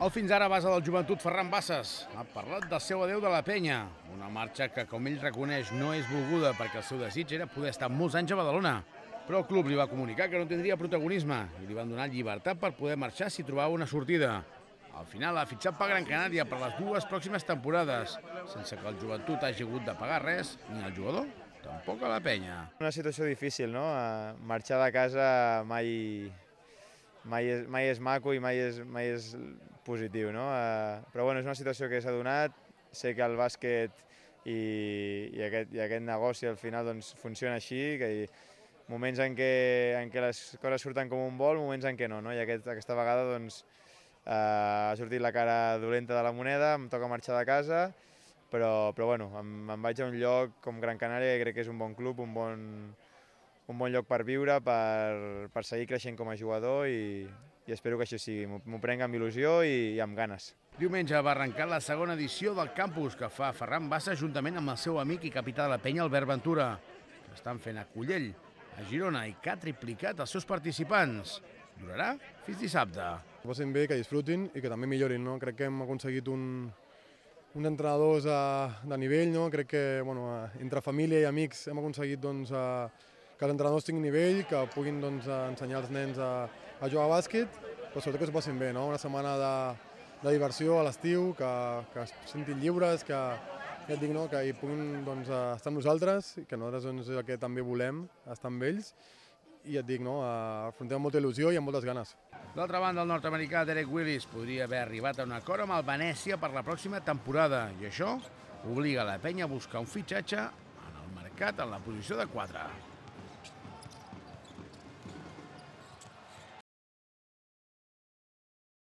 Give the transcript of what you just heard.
El fins ara base del joventut Ferran Bassas ha parlat del seu adeu de la penya, una marxa que, com ell reconeix, no és volguda perquè el seu desig era poder estar molts anys a Badalona. Però el club li va comunicar que no tindria protagonisme i li van donar llibertat per poder marxar si trobava una sortida. Al final ha fitxat per Gran Canària per les dues pròximes temporades, sense que el joventut hagi hagut de pagar res, ni el jugador, tampoc a la penya. Una situació difícil, no? Eh, Marxar de casa mai, mai, és, mai és maco i mai és, mai és positiu, no? Eh, però bueno, és una situació que s'ha donat, sé que el bàsquet i, i, aquest, i aquest negoci al final doncs, funciona així, que hi, moments en què, en què les coses surten com un vol, moments en què no, no? i aquest, aquesta vegada doncs, eh, ha sortit la cara dolenta de la moneda, em toca marxar de casa, però, però bueno, em, em vaig a un lloc com Gran Canària que crec que és un bon club, un bon, un bon lloc per viure, per, per seguir creixent com a jugador i, i espero que això sigui. M'ho prenc amb il·lusió i, i amb ganes. Diumenge va arrencar la segona edició del campus que fa Ferran Bassa juntament amb el seu amic i capità de la penya, Albert Ventura, estan fent a Cullell, a Girona i que ha triplicat els seus participants. Durarà fins dissabte. Que passin bé, que disfrutin i que també millorin. No? Crec que hem aconseguit un, uns entrenadors a, de nivell, no? crec que bueno, entre família i amics hem aconseguit doncs, a, que els entrenadors tinguin nivell, que puguin doncs, ensenyar als nens a, a jugar a bàsquet, però sobretot que s'ho passin bé, no? una setmana de, de diversió a l'estiu, que, que es sentin lliures, que, ja et dic, no? que hi puguin doncs, estar amb nosaltres, que nosaltres doncs, és el que també volem, estar amb ells, i et dic, no? afrontem amb molta il·lusió i amb moltes ganes. D'altra banda, el nord-americà Derek Willis podria haver arribat a un acord amb el Venècia per la pròxima temporada, i això obliga la penya a buscar un fitxatge en el mercat en la posició de 4.